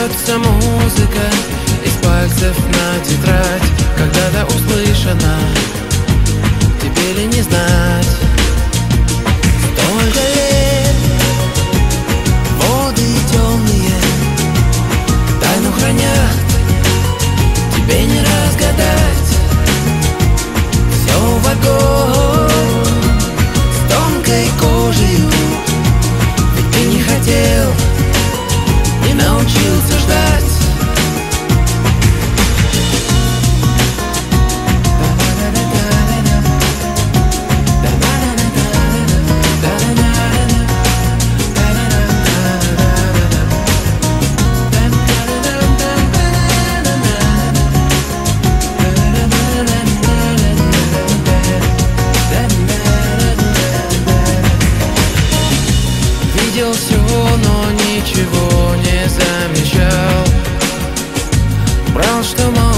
льется музыка Из пальцев на тетрадь Когда-то услышана. Тебе ли не знать Столько лет. Воды темные Тайну хранят. Тебе не разгадать. Все вокруг С тонкой кожей. Ведь ты не хотел научился ждать. голову, но ничего не замечал. Брал, что мог